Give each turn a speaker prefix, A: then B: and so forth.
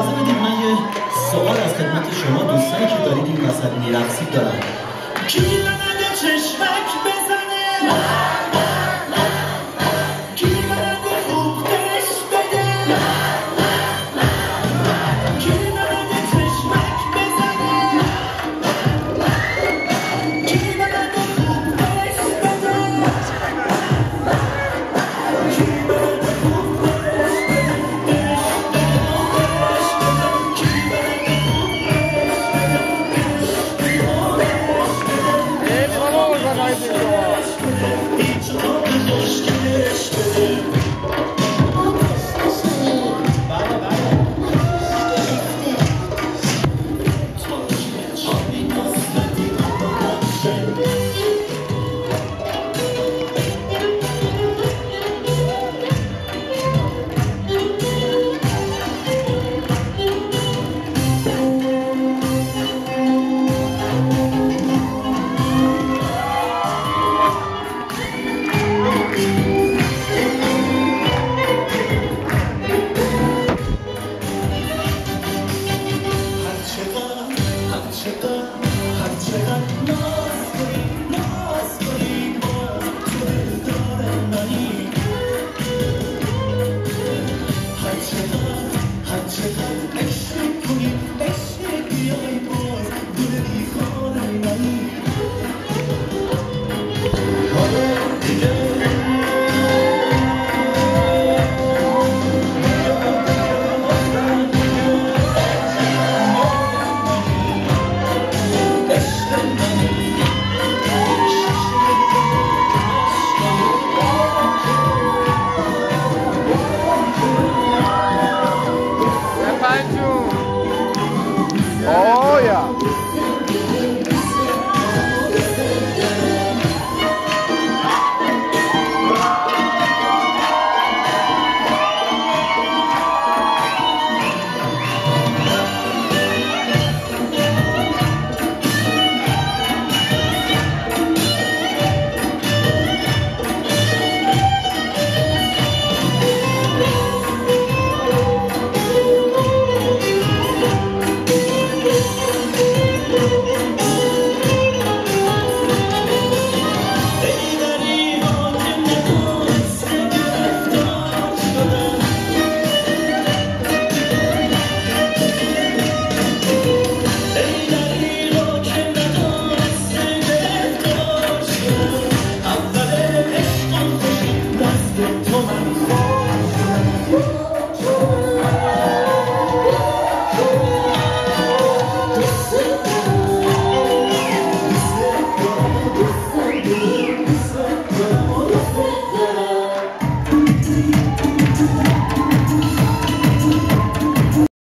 A: اجازه بدید من یه سوال از خدمت شما دوستانی که دارید این وسط میرقصید دارم. کی چشمک بزنه؟ Hiç anlamaz hoş geçmedi Oh, yeah.